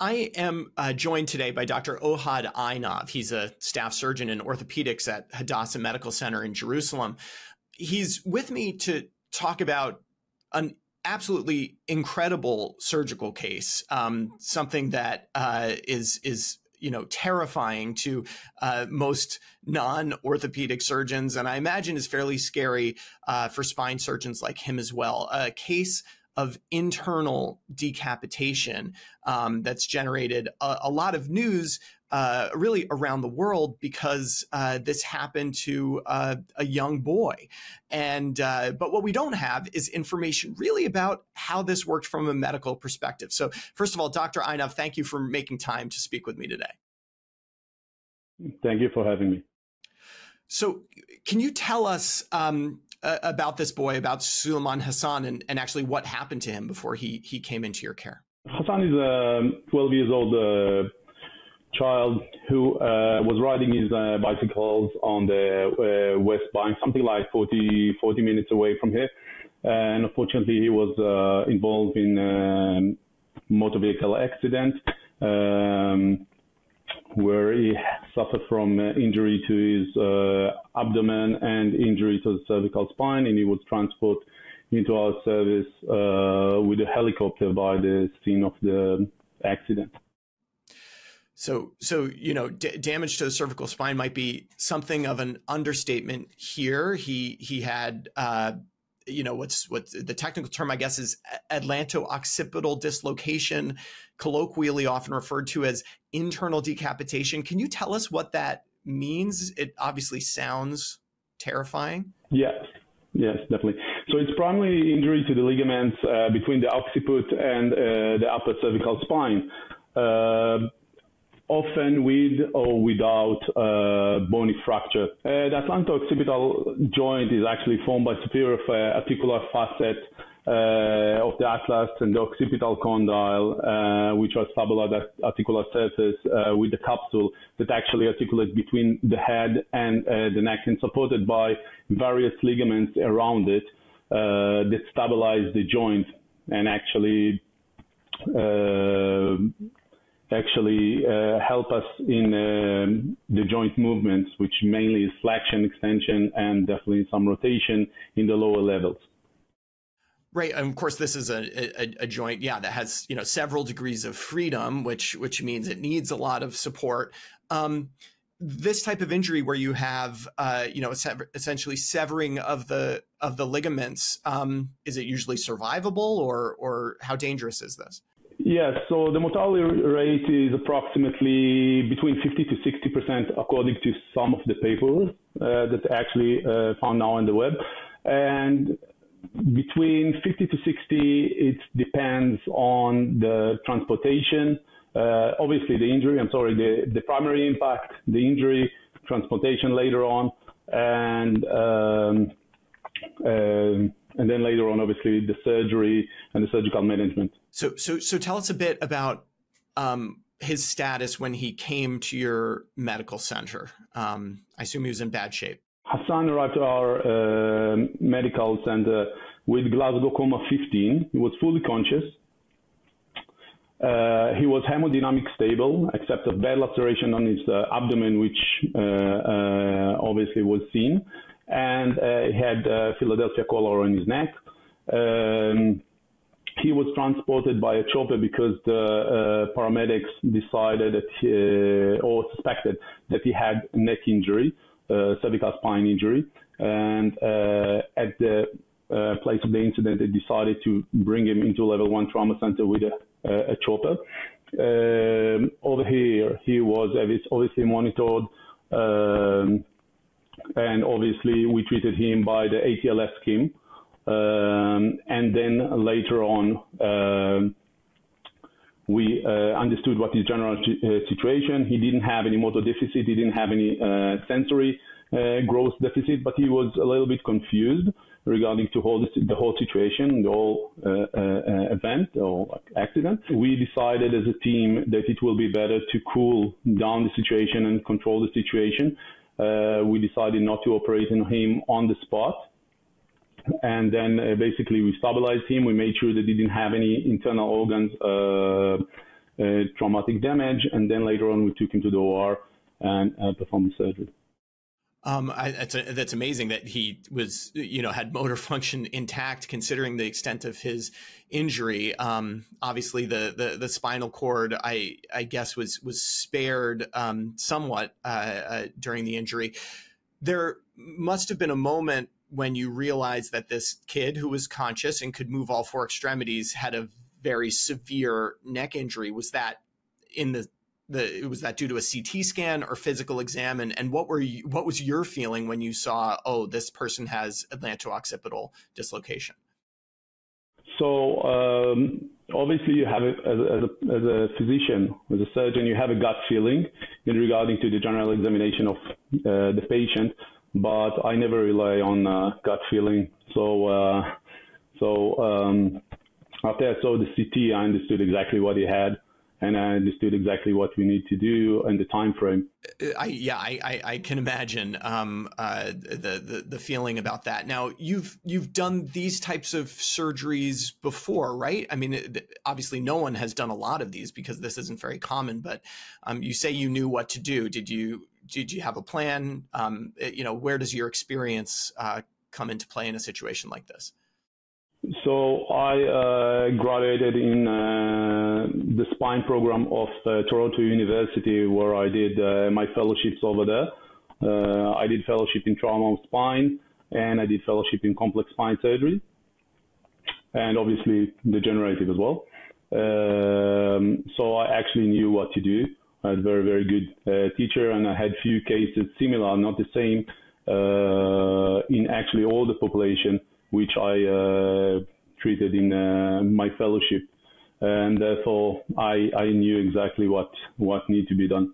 I am uh, joined today by Dr. Ohad Einav. He's a staff surgeon in orthopedics at Hadassah Medical Center in Jerusalem. He's with me to talk about an absolutely incredible surgical case, um, something that uh, is is you know terrifying to uh, most non-orthopedic surgeons, and I imagine is fairly scary uh, for spine surgeons like him as well. A case of internal decapitation um, that's generated a, a, lot of news uh, really around the world because uh, this happened to uh, a young boy. And uh, but what we don't have is information really about how this worked from a medical perspective. So first of all, Dr. Einav, thank you for making time to speak with me today. Thank you for having me. So, can you tell us um, uh, about this boy, about Suleiman Hassan, and, and actually what happened to him before he, he came into your care? Hassan is a 12 years old uh, child who uh, was riding his uh, bicycles on the uh, West Bank, something like 40, 40 minutes away from here. And unfortunately, he was uh, involved in a um, motor vehicle accident. Um, where he suffered from uh, injury to his uh, abdomen and injury to the cervical spine, and he was transported into our service uh, with a helicopter by the scene of the accident. So, so you know, damage to the cervical spine might be something of an understatement here. He he had uh, you know what's what the technical term I guess is atlanto-occipital dislocation, colloquially often referred to as internal decapitation. Can you tell us what that means? It obviously sounds terrifying. Yes, yes, definitely. So it's primarily injury to the ligaments uh, between the occiput and uh, the upper cervical spine. Uh, often with or without uh, bony fracture. Uh, the atlanto-occipital joint is actually formed by superior uh, articular facet uh, of the atlas and the occipital condyle, uh, which are sublunar articular surface uh, with the capsule that actually articulates between the head and the neck and supported by various ligaments around it that stabilize the joint and actually actually uh, help us in um, the joint movements, which mainly is flexion, extension, and definitely some rotation in the lower levels. Right, and of course, this is a, a, a, joint, yeah, that has you know several degrees of freedom, which which means it needs a lot of support. Um, this type of injury, where you have uh, you know essentially severing of the of the ligaments, um, is it usually survivable, or or how dangerous is this? Yes, so the mortality rate is approximately between 50 to 60 percent, according to some of the papers uh, that actually uh, found now on the web, and between 50 to 60, it depends on the transportation. Uh, obviously, the injury. I'm sorry, the the primary impact, the injury, transportation later on, and um, um and then later on, obviously, the surgery and the surgical management. So, so, so tell us a bit about um, his status when he came to your medical center. Um, I assume he was in bad shape. Hassan arrived to our uh, medical center with Glasgow coma 15. He was fully conscious. Uh, he was hemodynamic stable, except a bad laceration on his uh, abdomen, which uh, uh, obviously was seen and uh, he had uh, Philadelphia collar on his neck. Um, he was transported by a chopper because the uh, paramedics decided that he, or suspected that he had neck injury, uh, cervical spine injury, and uh, at the uh, place of the incident, they decided to bring him into level one trauma center with a, a chopper. Um, over here, he was obviously monitored. Um, and obviously we treated him by the ATLS scheme. Um, and then later on, um, we uh, understood what his general uh, situation. He didn't have any motor deficit. He didn't have any uh, sensory uh, growth deficit, but he was a little bit confused regarding to whole, the whole situation, the whole uh, uh, event or accident. We decided as a team that it will be better to cool down the situation and control the situation uh, we decided not to operate on him on the spot. And then uh, basically we stabilized him. We made sure that he didn't have any internal organs uh, traumatic damage, and then later on we took him to the OR and performed the surgery. Um, I, that's a, that's amazing that he was, you know, had motor function intact considering the extent of his injury. Um, obviously, the, the the spinal cord, I I guess, was was spared um, somewhat uh, uh, during the injury. There must have been a moment when you realized that this kid who was conscious and could move all four extremities had a very severe neck injury. Was that in the the was that due to a CT scan or physical exam? And, and what were you, what was your feeling when you saw oh this person has atlanto-occipital dislocation? So um, obviously you have as, as, a, as a physician as a surgeon you have a gut feeling in regarding to the general examination of uh, the patient but I never rely on uh, gut feeling. So uh, so um, after I saw the CT I understood exactly what he had and I understood exactly what we need to do and the time frame. I, yeah, I, I, I can imagine um, uh, the, the the feeling about that. Now you've you've done these types of surgeries before, right? I mean, obviously, no one has done a lot of these because this isn't very common. But um, you say you knew what to do. Did you did you have a plan? Um, you know, where does your experience uh, come into play in a situation like this? So I uh, graduated in uh, the spine program of uh, Toronto University, where I did uh, my fellowships over there. Uh, I did fellowship in trauma of spine, and I did fellowship in complex spine surgery, and obviously degenerative as well. Um, so I actually knew what to do. I had a very, very good uh, teacher, and I had few cases similar, not the same, in actually all the population which I uh, treated in uh, my fellowship, and therefore I, I knew exactly what what needed to be done.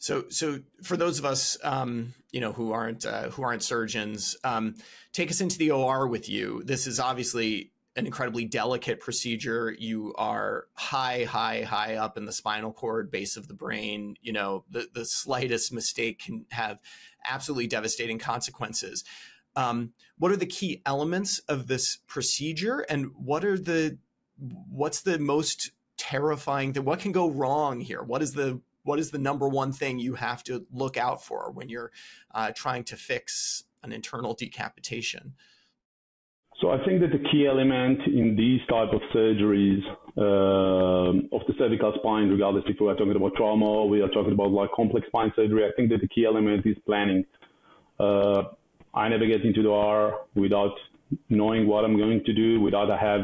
So, so for those of us, um, you know, who aren't uh, who aren't surgeons, um, take us into the OR with you. This is obviously an incredibly delicate procedure. You are high, high, high up in the spinal cord, base of the brain. You know, the the slightest mistake can have absolutely devastating consequences. Um, what are the key elements of this procedure, and what are the what's the most terrifying thing? What can go wrong here? What is the what is the number one thing you have to look out for when you're uh, trying to fix an internal decapitation? So I think that the key element in these type of surgeries uh, of the cervical spine, regardless if we are talking about trauma or we are talking about like complex spine surgery, I think that the key element is planning. Uh, I never get into the OR without knowing what I'm going to do, without I have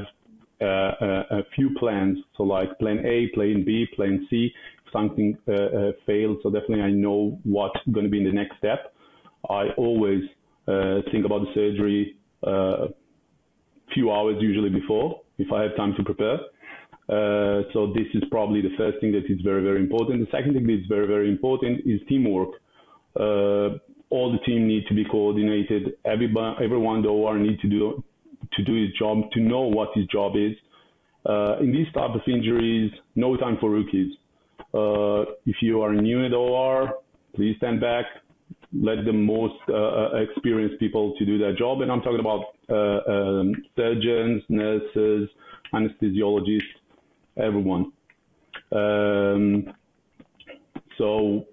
uh, a, a, few plans. So like plan A, plan B, plan C, if something uh, uh, fails. So definitely I know what's going to be in the next step. I always uh, think about the surgery a uh, few hours usually before, if I have time to prepare. Uh, so this is probably the first thing that is very, very important. The second thing that is very, very important is teamwork. All the team need to be coordinated. Everybody, everyone the OR need to do to do his job, to know what his job is. Uh, in these type of injuries, no time for rookies. Uh, if you are new at OR, please stand back. Let the most uh, uh, experienced people to do their job. And I'm talking about uh, um, surgeons, nurses, anesthesiologists, everyone. Um, so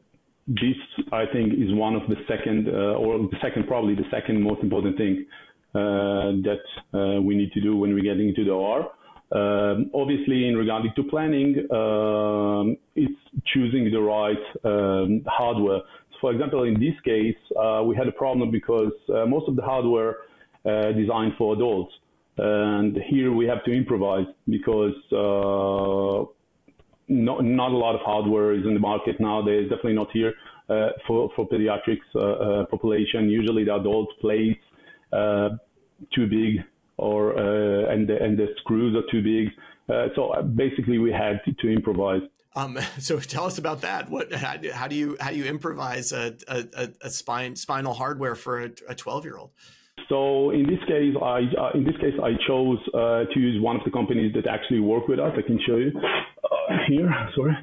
this, I think, is one of the second, uh, or the second, probably the second most important thing uh, that uh, we need to do when we're getting into the OR. Um, obviously, in regarding to planning, um, it's choosing the right um, hardware. So for example, in this case, uh, we had a problem because uh, most of the hardware uh, designed for adults, and here we have to improvise because not, not a lot of hardware is in the market nowadays, definitely not here uh, for, for pediatrics uh, uh, population. Usually the adult plates too big or and, the, and the screws are too big. so basically we had to, to improvise. Um, so tell us about that. What how, how, do you how do you improvise a, a, a spine spinal hardware for a twelve year old? So in this case, I uh, in this case I chose uh, to use one of the companies that actually work with us. I can show you uh, here. Sorry.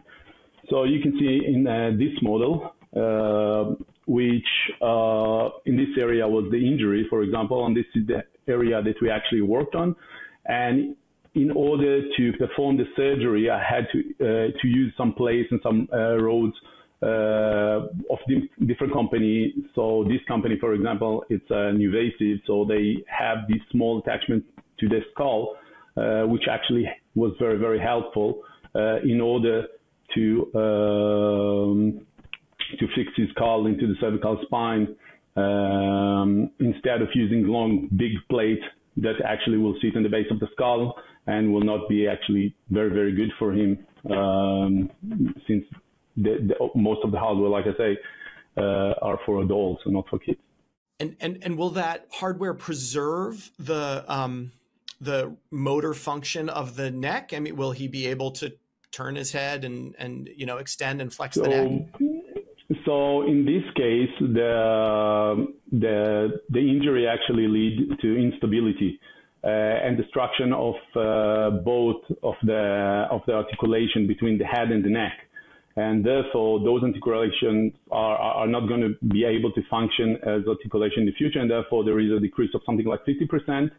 So you can see in uh, this model, uh, which uh, in this area was the injury, for example, and this is the area that we actually worked on. And in order to perform the surgery, I had to uh, to use some plates and some uh, rods uh, of different company. So this company, for example, it's a NuVasive, so they have this small attachment to the skull, uh, which actually was very very helpful uh, in order to um, to fix his skull into the cervical spine um, instead of using long big plate that actually will sit in the base of the skull and will not be actually very, very good for him um, since the, the, most of the hardware, like I say, uh, are for adults and not for kids. And, and, and will that hardware preserve the, um, the motor function of the neck? I mean, will he be able to turn his head and, and you know, extend and flex so, the neck? So in this case, the, the, the injury actually lead to instability. Uh, and destruction of uh, both of the of the articulation between the head and the neck, and therefore those articulations are, are not going to be able to function as articulation in the future, and therefore there is a decrease of something like 50%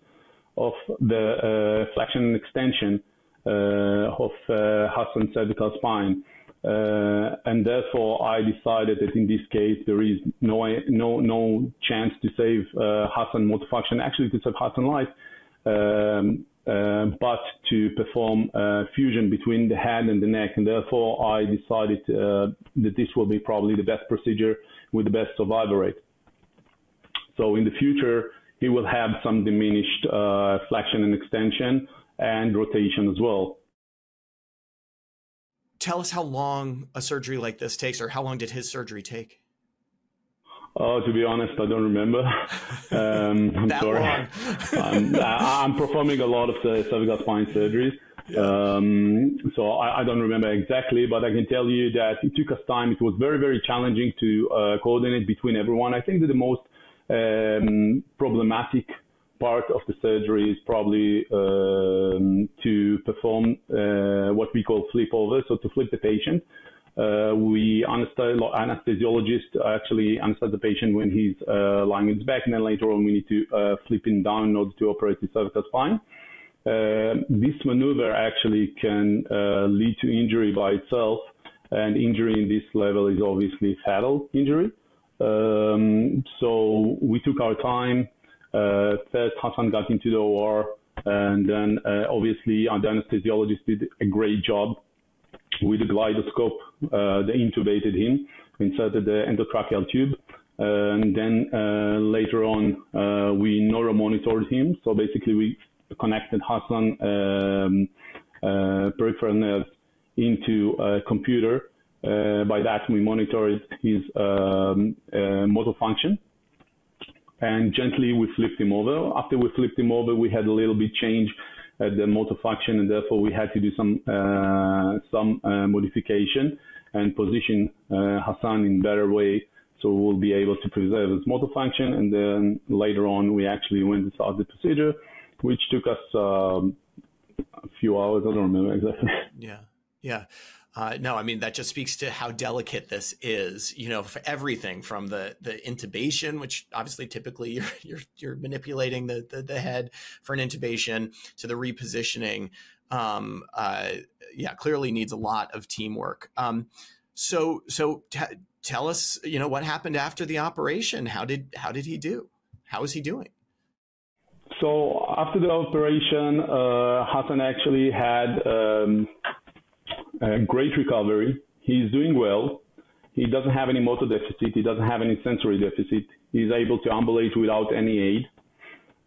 of the uh, flexion and extension uh, of uh, Hassan's cervical spine. And therefore, I decided that in this case there is no no no chance to save uh, motor function, actually to save Hassan life, um, uh, but to perform fusion between the head and the neck. And therefore, I decided uh, that this will be probably the best procedure with the best survival rate. So in the future, he will have some diminished uh, flexion and extension and rotation as well. Tell us how long a surgery like this takes, or how long did his surgery take? Oh, to be honest, I don't remember. Um, I'm sorry. I'm, I'm, performing a lot of the cervical spine surgeries. Um, so I, I, don't remember exactly, but I can tell you that it took us time. It was very, very challenging to uh, coordinate between everyone. I think that the most um, problematic part of the surgery is probably um, to perform uh, what we call flip over, so to flip the patient. Uh, we anesthesiologist actually anesthetize the patient when he's uh, lying on his back, and then later on we need to uh, flip him down in order to operate the cervical spine. Uh, this maneuver actually can uh, lead to injury by itself, and injury in this level is obviously fatal injury. Um, so we took our time. Uh, first, Hassan got into the OR, and then obviously the anesthesiologist did a great job with the GlideScope. Uh, they intubated him, inserted the endotracheal tube, and then uh, later on uh, we neuromonitored him. So basically we connected Hassan um, uh, peripheral nerves into a computer. Uh, by that we monitored his um, uh, motor function and gently we flipped him over. After we flipped him over, we had a little bit change at the motor function, and therefore we had to do some uh, some uh, modification and position uh, Hassan in better way so we'll be able to preserve his motor function. And then later on, we actually went to start the procedure, which took us um, a few hours. I don't remember exactly. Yeah, yeah. Uh, no, I mean that just speaks to how delicate this is. You know, for everything from the the intubation, which obviously typically you're you're, you're manipulating the, the, the head for an intubation, to the repositioning. Um, uh, yeah, clearly needs a lot of teamwork. Um, so so tell us, you know, what happened after the operation? How did how did he do? How is he doing? So after the operation, uh, Hassan actually had. Um, a great recovery. He's doing well. He doesn't have any motor deficit. He doesn't have any sensory deficit. He's able to ambulate without any aid.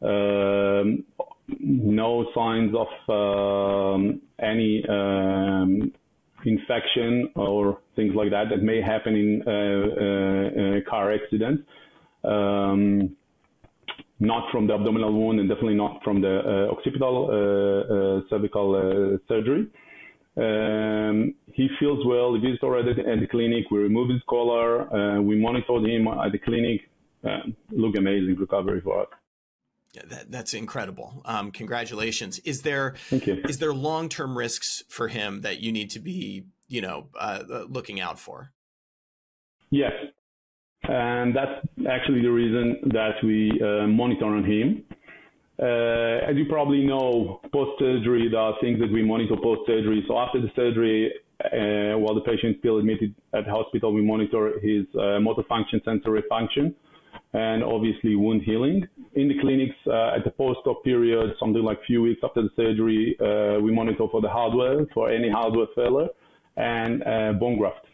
Um, no signs of um, any um, infection or things like that that may happen in uh, uh, car accident. Um, not from the abdominal wound and definitely not from the uh, occipital uh, uh, cervical uh, surgery. Um, he feels well. He visited already at the clinic. We remove his collar. Uh, we monitored him at the clinic. Uh, look amazing recovery for us. Yeah, that, that's incredible. Um, congratulations. Is there is there long term risks for him that you need to be you know uh, uh, looking out for? Yes, and that's actually the reason that we uh, monitor on him. Uh, as you probably know, post surgery, there are things that we monitor post surgery. So after the surgery, uh, while the patient is still admitted at hospital, we monitor his uh, motor function, sensory function, and obviously wound healing. In the clinics, uh, at the post-op period, something like a few weeks after the surgery, uh, we monitor for the hardware, for any hardware failure, and uh, bone graft.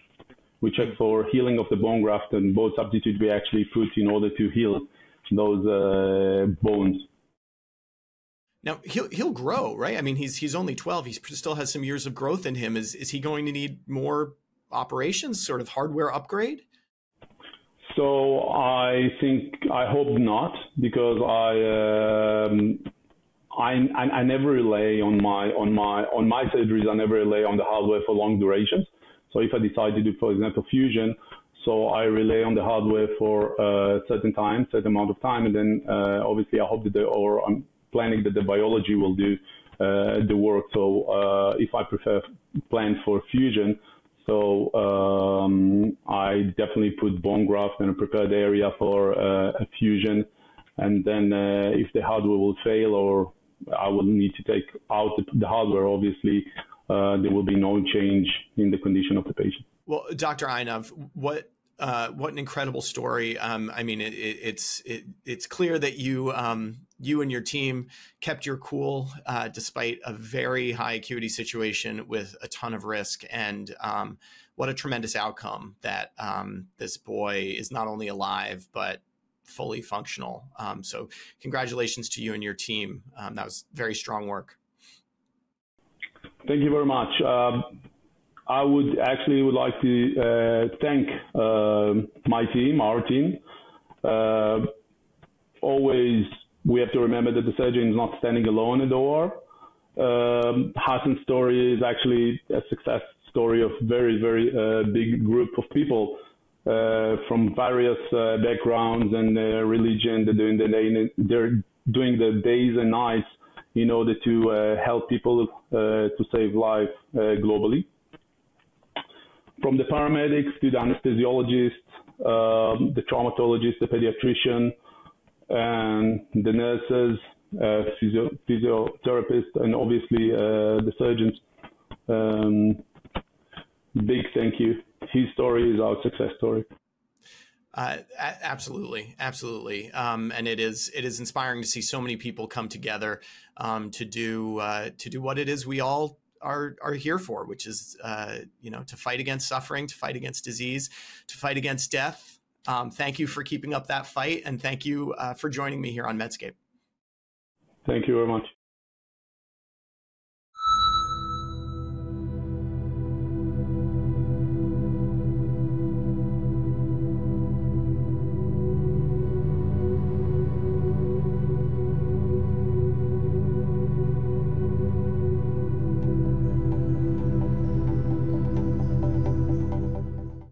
We check for healing of the bone graft and bone substitute we actually put in order to heal those bones. Now he'll he'll grow, right? I mean, he's he's only twelve. He still has some years of growth in him. Is is he going to need more operations, sort of hardware upgrade? So I think I hope not because I. Um, I, I, I never rely on my on my on my surgeries. I never rely on the hardware for long durations. So if I decide to do, for example, fusion, so I rely on the hardware for a certain time, certain amount of time, and then uh, obviously I hope that the, or I'm planning that the biology will do uh, the work. So uh, if I prefer plan for fusion, so um, I definitely put bone graft in a prepared area for uh, a fusion, and then uh, if the hardware will fail or I will need to take out the, hardware, obviously uh, there will be no change in the condition of the patient. Well, Dr. Einav, what uh, what an incredible story! Um, I mean, it, it, it's it, it's clear that you um, you and your team kept your cool uh, despite a very high acuity situation with a ton of risk, and um, what a tremendous outcome that um, this boy is not only alive but fully functional. Um, so, congratulations to you and your team. Um, that was very strong work. Thank you very much. Um, I would actually would like to uh, thank uh, my team, our team. Uh, always, we have to remember that the surgeon is not standing alone in the war. Um, Hassan's story is actually a success story of very, very uh, big group of people uh, from various uh, backgrounds and religion. They're doing the they're doing the days and nights in order to uh, help people uh, to save life uh, globally. From the paramedics to the anesthesiologist, um, the traumatologist, the pediatrician, and the nurses, uh, physio- physiotherapists, and obviously uh, the surgeons. Um, big thank you. His story is our success story. Uh, absolutely, absolutely, um, and it is it is inspiring to see so many people come together um, to do uh, to do what it is we all are are here for, which is uh, you know to fight against suffering, to fight against disease, to fight against death. Um, thank you for keeping up that fight, and thank you uh, for joining me here on Medscape. Thank you very much.